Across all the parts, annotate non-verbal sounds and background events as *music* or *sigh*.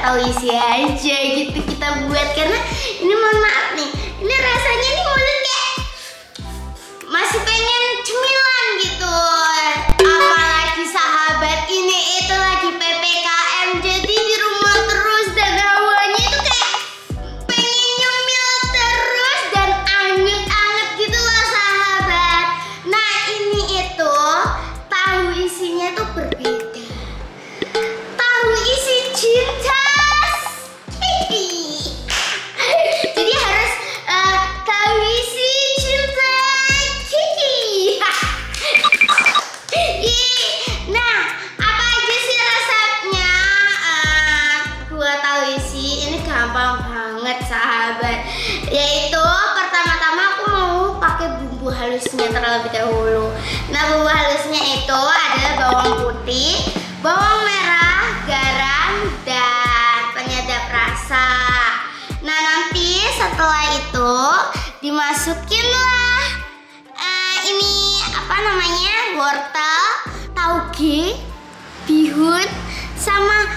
tahu isi aja gitu kita buat. Karena ini mohon maaf nih ini rasanya Nah, nanti setelah itu dimasukinlah eh, ini apa namanya wortel, tauge, bihun, sama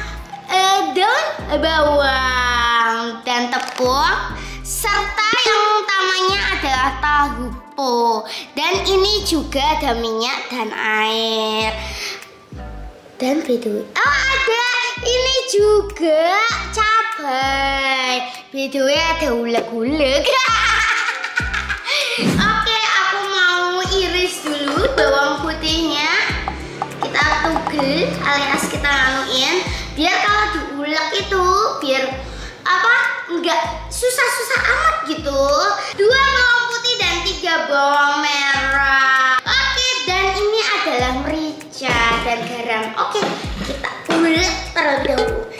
eh, daun bawang dan tepung, serta yang utamanya adalah tahu po. Dan ini juga ada minyak dan air. Dan btw, oh ada ini juga cabai. Btw ada uleg-uleg. *laughs* Oke, aku mau iris dulu bawang putihnya. Kita tugel alias kita anuin biar kalau diulek itu biar apa nggak susah-susah amat gitu. Dua bawang putih dan tiga bawang merah. Oke, dan ini adalah merica dan garam. Oke, kita ulek terlebih dahulu.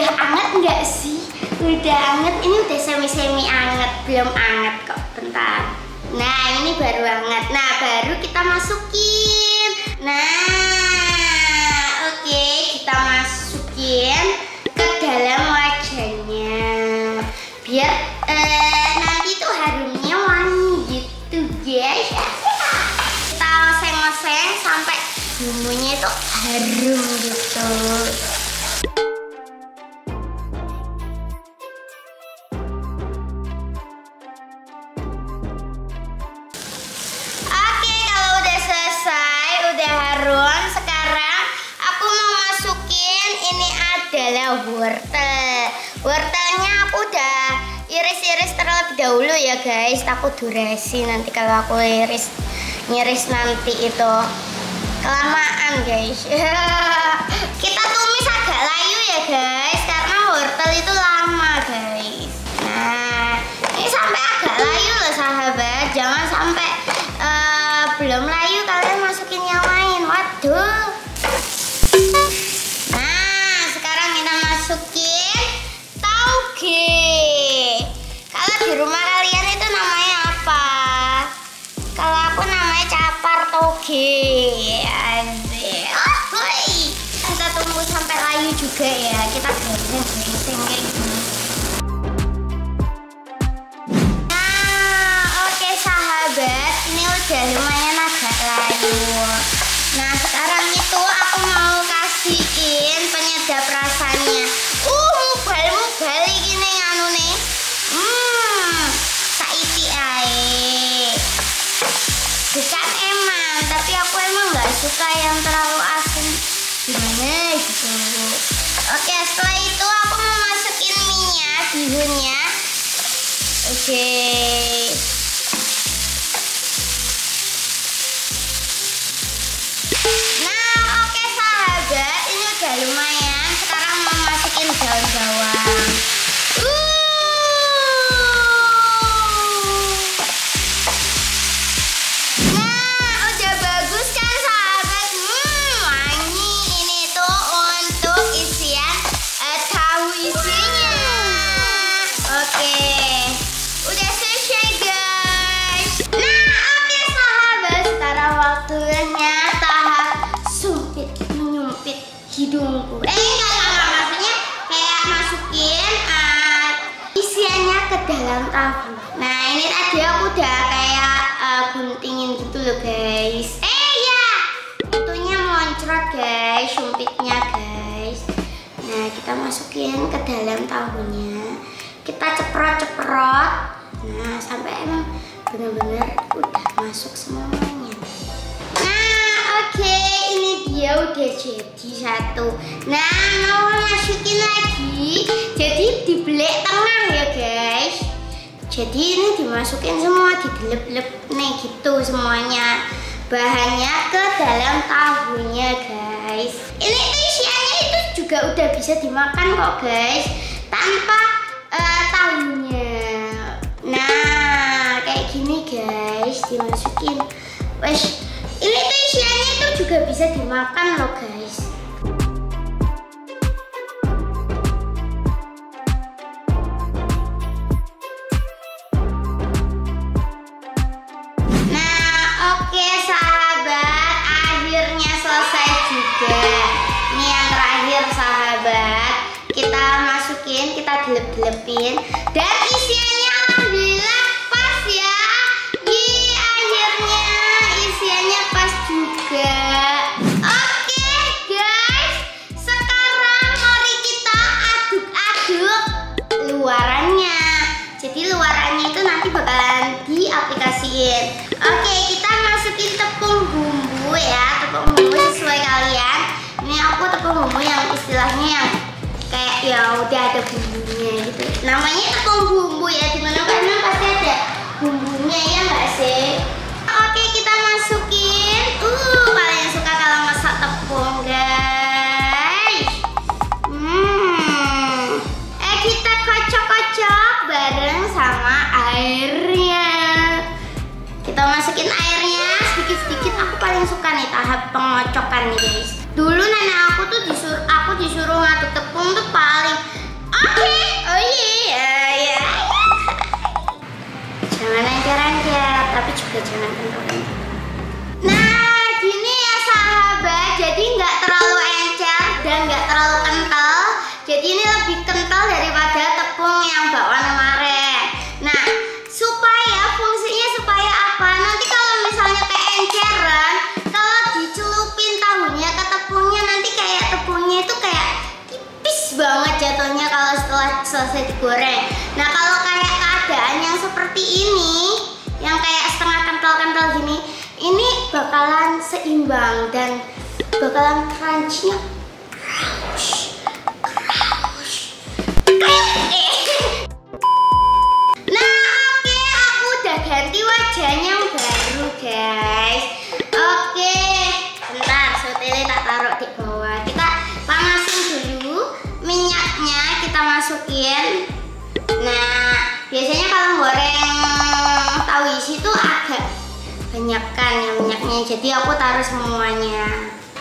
Udah anget nggak sih? Udah anget. Ini udah semi-semi anget, belum anget kok. Bentar. Nah, ini baru anget. Nah, baru kita masukin. Nah, oke, kita masukin ke dalam wajannya. Biar eh, nanti tuh harumnya wangi gitu, guys. Kita oseng-oseng sampai bumbunya itu harum gitu. Wortel. Wortelnya aku udah iris-iris terlebih dahulu ya guys. Takut durasi nanti kalau aku iris ngiris nanti itu kelamaan guys. *laughs* Kita tumis agak layu ya guys, karena wortel itu lama lumayan agak layu. Nah, sekarang itu aku mau kasihin penyedap rasanya. Uh, mubal-mubal gini anu nih. Hmm, saiki ae. Bukan emang, tapi aku emang nggak suka yang terlalu asin. Gimana gitu. Oke, setelah bumbunya oke nah waktunya tahap sumpit menyumpit hidungku. Eh, enggak, enggak, maksudnya kayak masukin eh, isiannya ke dalam tahu. Nah, ini tadi aku udah kayak eh, guntingin gitu loh guys. Eh ya, itunya moncrot guys, sumpitnya guys. Nah, kita masukin ke dalam tahunya. Kita ceprot-ceprot. Nah, sampai emang bener-bener udah masuk semuanya. Dia udah jadi satu. Nah, mau masukin lagi. Jadi dibelek tengah ya, guys. Jadi ini dimasukin semua, didelep-lep nih gitu semuanya. Bahannya ke dalam tahunya, guys. Ini isiannya itu juga udah bisa dimakan kok, guys. Tanpa eh, tahunya. Nah, kayak gini, guys, dimasukin. Wes, juga bisa dimakan loh, guys. Nah, oke sahabat, akhirnya selesai juga. Ini yang terakhir sahabat. Kita masukin, kita delep-delepin dan bakalan diaplikasiin. Oke, kita masukin tepung bumbu ya, tepung bumbu sesuai kalian. Ini aku tepung bumbu yang istilahnya yang kayak ya udah ada bumbunya gitu. Namanya tepung bumbu ya, di mana karena pasti ada bumbunya ya nggak sih? Oke, kita masukin. Uh, paling suka kalau masak tepung guys. Paling suka nih tahap pengocokan nih guys. Dulu nenek aku tuh disuruh aku disuruh ngaduk tepung tuh paling oke. Oh iya iya. Jangan lancar-lancar, tapi juga jangan kental-kental. Nah, gini ya sahabat. Jadi nggak terlalu encer dan nggak terlalu selesai digoreng. Nah, kalau kayak keadaan yang seperti ini, yang kayak setengah kental-kental gini, ini bakalan seimbang dan bakalan crunchy-nya crunch, Jadi aku taruh semuanya.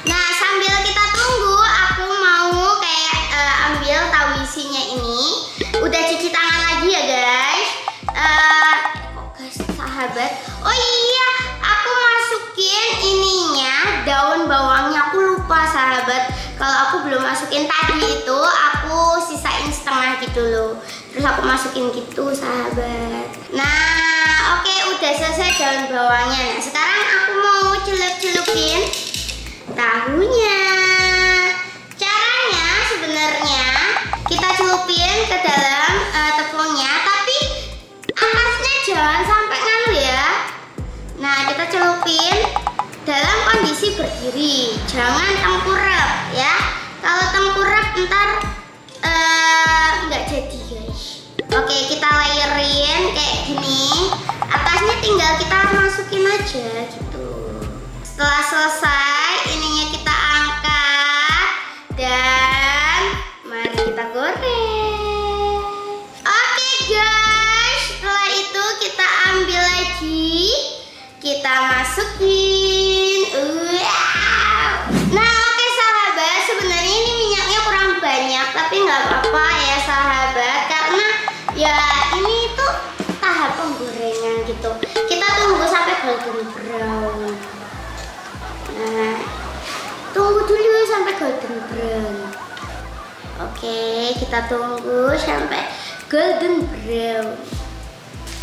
Nah, sambil kita tunggu, aku mau kayak eh, ambil tahu isinya ini. Udah cuci tangan lagi ya, guys. Eh, kok guys, sahabat. Oh iya, aku masukin ininya daun bawangnya. Aku lupa, sahabat. Kalau aku belum masukin tadi itu, aku sisain setengah gitu loh. Terus aku masukin gitu, sahabat. Nah, oke, udah selesai daun bawangnya. Nah, sekarang aku mau celup-celupin tahunya. Caranya sebenarnya kita celupin ke dalam eh, tepungnya, tapi atasnya jangan sampai nganu ya. Nah, kita celupin dalam kondisi berdiri, jangan tengkurap ya. Kalau tengkurap ntar eh, nggak jadi guys. Aja gitu. Setelah selesai, ininya kita angkat dan mari kita goreng. Oke guys, setelah itu kita ambil lagi, kita masukin. Brown. Oke, kita tunggu sampai golden brown.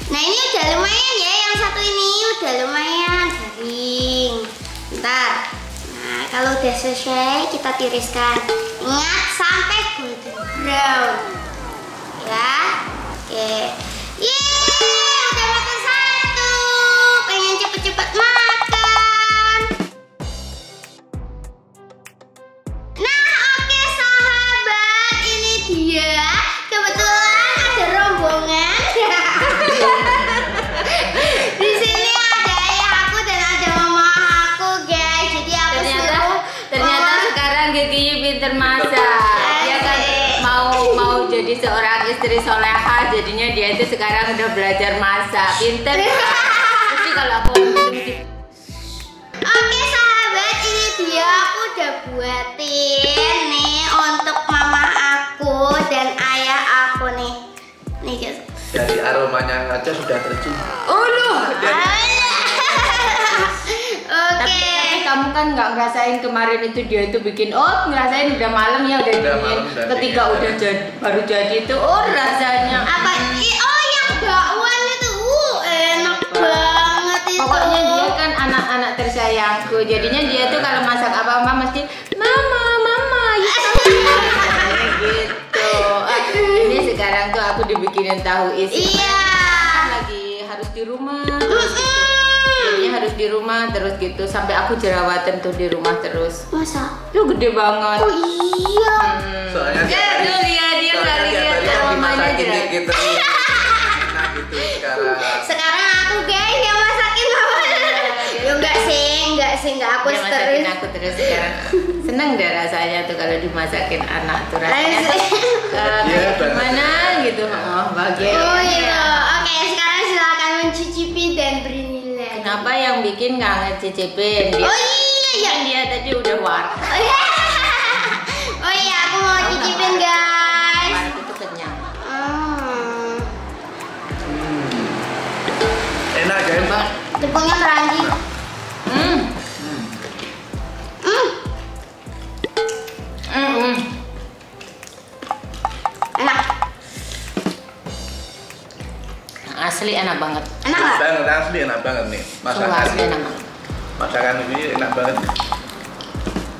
Nah ini udah lumayan ya, yang satu ini udah lumayan garing. Bentar. Nah kalau udah selesai kita tiriskan. Ingat sampai golden brown. Ya, oke. Istri soleha jadinya dia itu sekarang udah belajar masak pinter mesti kalau aku Oke sahabat, ini dia aku udah buatin nih untuk mama aku dan ayah aku nih. Nih guys. Dari aromanya aja sudah tercium. oh loh Oke. tapi, tapi kamu kan nggak ngerasain kemarin itu dia itu bikin oh ngerasain udah malam ya udah Udah dingin malam, udah ketika dingin. udah jadi baru jadi itu oh rasanya Apa? Oh yang bakwan itu, uh enak banget itu. Pokoknya dia kan anak-anak tersayangku. Jadinya dia tuh kalau masak apa-apa mesti mama, mama, ya *laughs* gitu. Ah, ini sekarang tuh aku dibikinin tahu isi. Iya. Lagi harus di rumah. Terus gitu. Jadinya harus di rumah terus gitu sampai aku jerawatan tuh di rumah terus. Masa? Itu gede banget. Oh iya. Hmm. Soalnya Ya, hari- tuh lihat dia soalnya nggak lihat kan mamanya jerawat. gitu. Enak gitu sekarang. Sekarang aku guys yang masakin mama. Ya enggak sih, enggak sih, enggak aku Dia terus. aku terus sekarang seneng deh rasanya tuh kalau dimasakin anak tuh rasanya eh, Iya, banget. gimana gitu oh bahagia Oh iya. Oke, dan kenapa yang bikin nggak ngecicipin dia Oh iya, iya. kan dia tadi udah war Oh iya. Oh iya, aku mau cicipin guys. war itu kenyang Hmm. Enak kan? banget Tepungnya hmm Hmm. Hmm, hmm, hmm. enak. asli enak banget Enak Enak nggak? banget asli enak banget nih. Masakan asli enak banget masakan ini enak banget.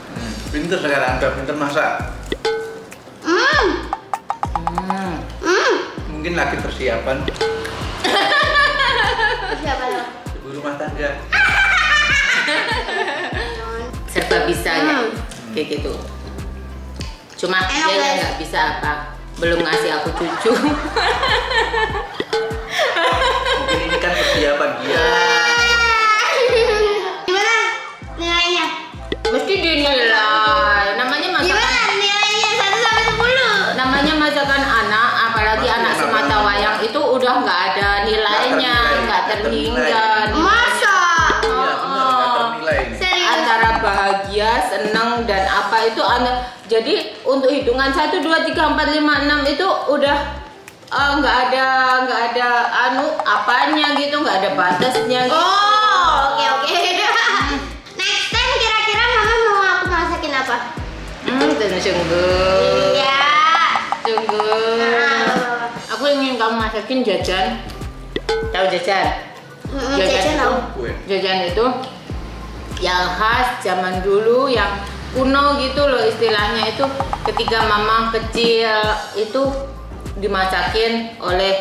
Hmm. Pinter sekarang udah pinter masak. Hmm, hmm. hmm. Mungkin lagi persiapan Siapa lo? ibu rumah tangga. serba bisa ya Hmm. kayak gitu cuma Enak, dia nggak bisa apa belum ngasih aku cucu *laughs* ini kan persiapan dia. Gimana nilainya? mesti dinilai namanya masakan Gimana nilainya 1 sampai 10? namanya masakan anak apalagi Pasti anak semata wayang itu udah nggak ada nilainya nggak terhingga Masa? Iya ini. Serius? antara bahagia senang dan apa itu anak jadi untuk hitungan 1 2 3 4 5 6 itu udah eh, nggak ada nggak ada anu apanya gitu nggak ada batasnya gitu. Oh, oke oke. *laughs* Next time kira-kira mama mau aku masakin apa? hmm dan sungguh Iya. sungguh Nah, aku ingin kamu masakin jajan tahu jajan mm, Jajan jajan itu. jajan itu yang khas zaman dulu yang kuno gitu loh istilahnya itu ketika mama kecil itu dimasakin oleh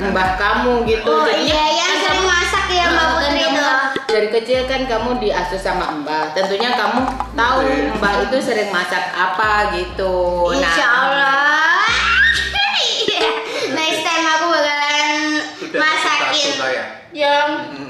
mbah kamu gitu Oh Jadinya iya yang kan sering kamu- masak ya Mbak Nah, kan Putri itu. kan dari kecil kan kamu diasuh sama mbah tentunya kamu tahu mbah itu sering masak apa gitu Insya Allah. Iya. *laughs* Next time aku bakalan masakin. yang sudah